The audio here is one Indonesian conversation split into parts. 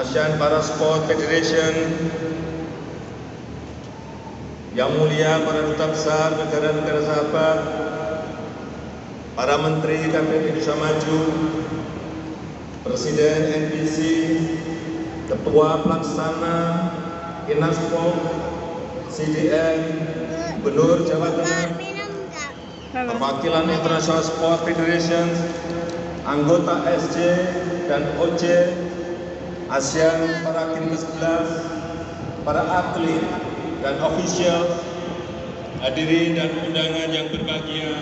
ASEAN Para Sport Federation yang mulia para duta besar negara-negara sahabat, para menteri Kabinet Indonesia Maju, Presiden NPC, Ketua Pelaksana Inaspok, CDN, Gubernur Jawa Tengah, perwakilan International Sport Federation, anggota SC dan OC, ASEAN Para Games ke-11, para atlet dan ofisial, hadirin dan undangan yang berbahagia,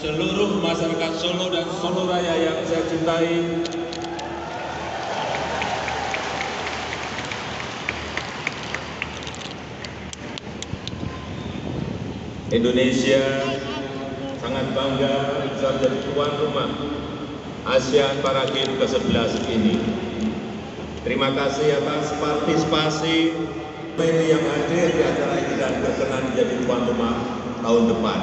seluruh masyarakat Solo dan Solo Raya yang saya cintai, Indonesia sangat bangga bisa menjadi tuan rumah ASEAN Para Games ke-11 ini. Terima kasih atas partisipasi yang hadir di acara ini dan berkenan menjadi tuan rumah tahun depan.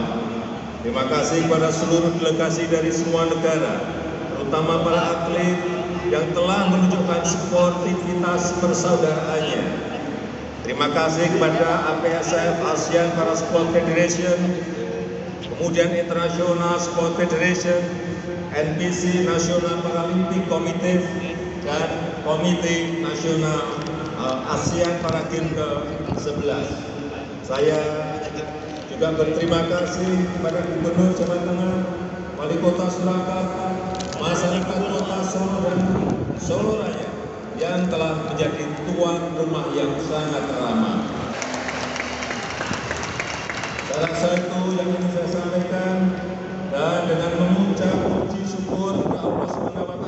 Terima kasih kepada seluruh delegasi dari semua negara, terutama para atlet yang telah menunjukkan sportivitas persaudaraannya. Terima kasih kepada APSF ASEAN Para Sport Federation, kemudian International Sport Federation, NPC National Paralympic Committee, dan Komite Nasional uh, ASEAN Para Games ke-11. Saya juga berterima kasih kepada Gubernur Jawa Tengah, Wali Kota Surakarta, masyarakat Kota Solo dan Solo Raya yang telah menjadi tuan rumah yang sangat ramah. Salah satu yang ingin saya sampaikan dan dengan mengucap puji syukur kepada Allah Subhanahu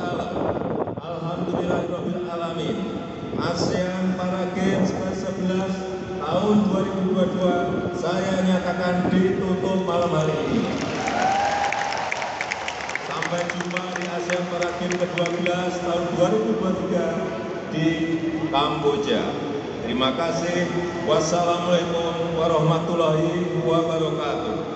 ASEAN Para Games ke-11 tahun 2022 saya nyatakan ditutup malam hari ini. Sampai jumpa di ASEAN Para Games ke-12 tahun 2023 di Kamboja. Terima kasih. Wassalamualaikum warahmatullahi wabarakatuh.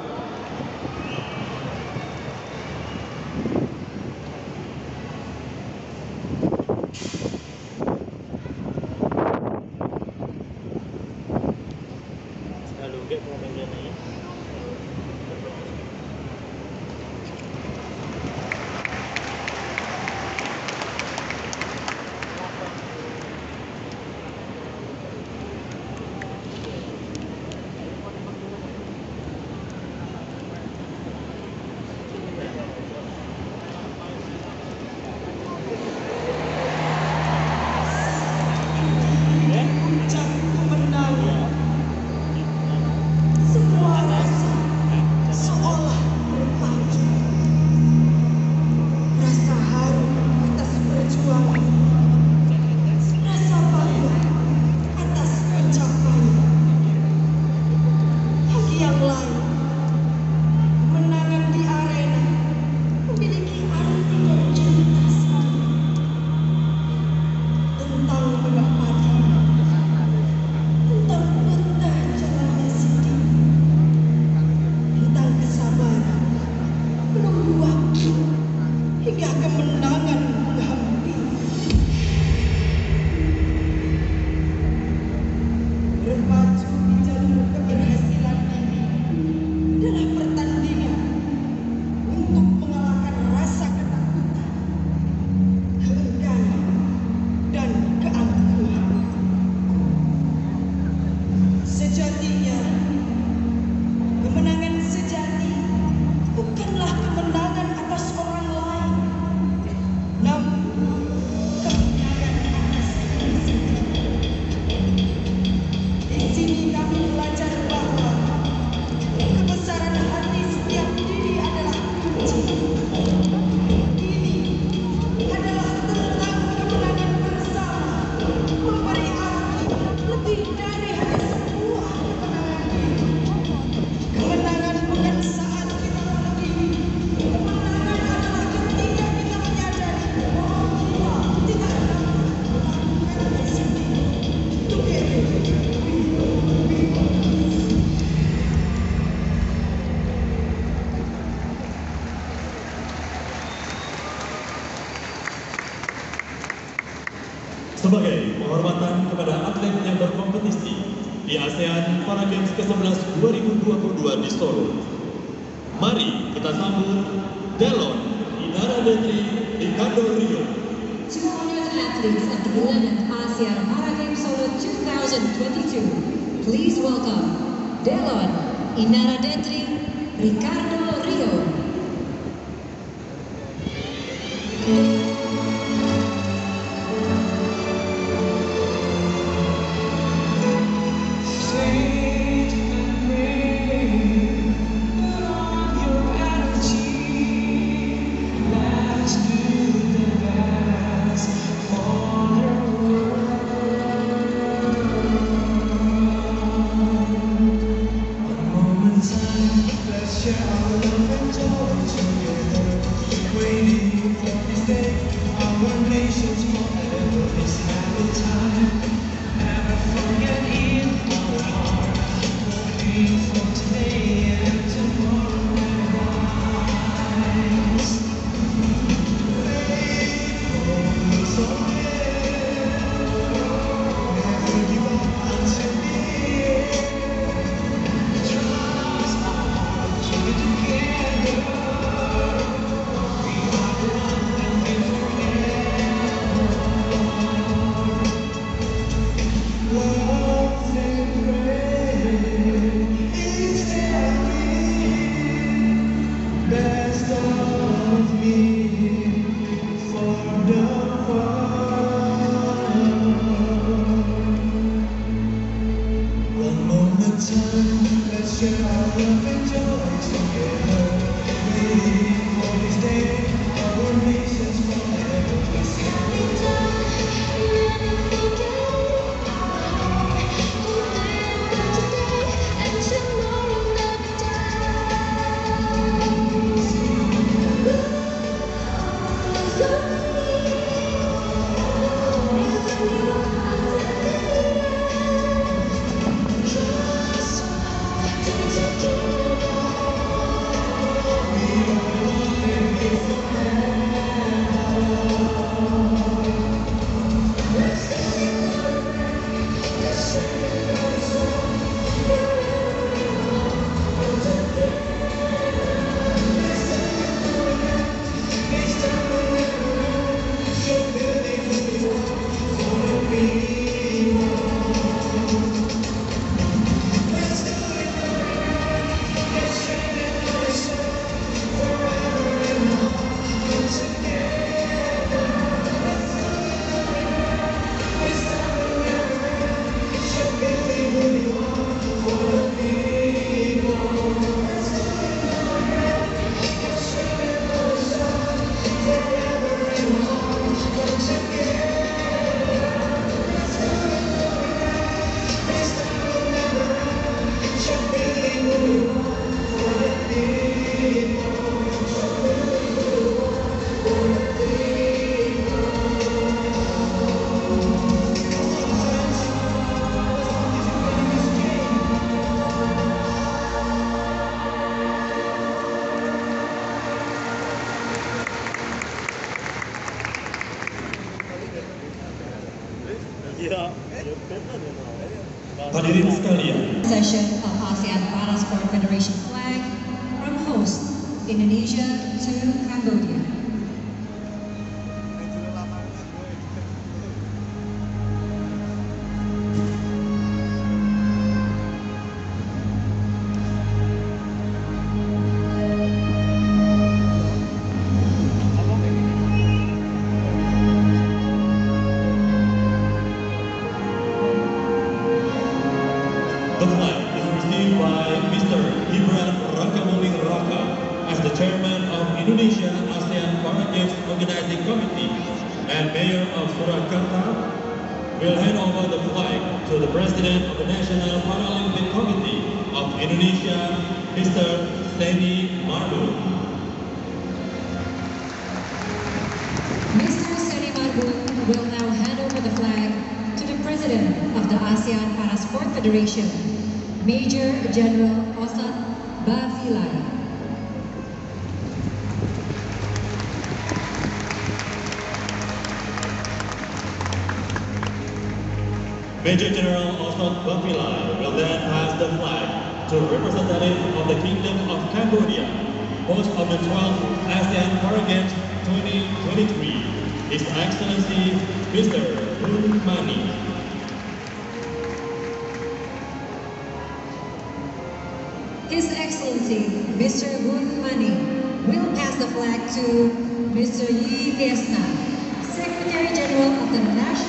Sebagai penghormatan kepada atlet yang berkompetisi di ASEAN Para Games ke-11 2022 di Solo. Mari kita sambut Delon Inara Detri Ricardo Rio. The athletes at the 11th ASEAN Para Games Solo 2022, please welcome Delon Inara Detri Ricardo Rio. Indonesia to Cambodia. the flag as the chairman of Indonesia ASEAN Para Games Organizing Committee and Mayor of Surakarta will hand over the flag to the President of the National Paralympic Committee of Indonesia, Mr. Seni Marbun. Mr. Seni Marbun will now hand over the flag to the President of the ASEAN Para Sport Federation, Major General Osat Bafilai. Major General Osman Bapilai will then pass the flag to representative of the Kingdom of Cambodia, host of the 12th ASEAN Para Games 2023, His Excellency Mr. Hun Mani. His Excellency Mr. Hun Mani will pass the flag to Mr. Yi Viesna, Secretary General of the National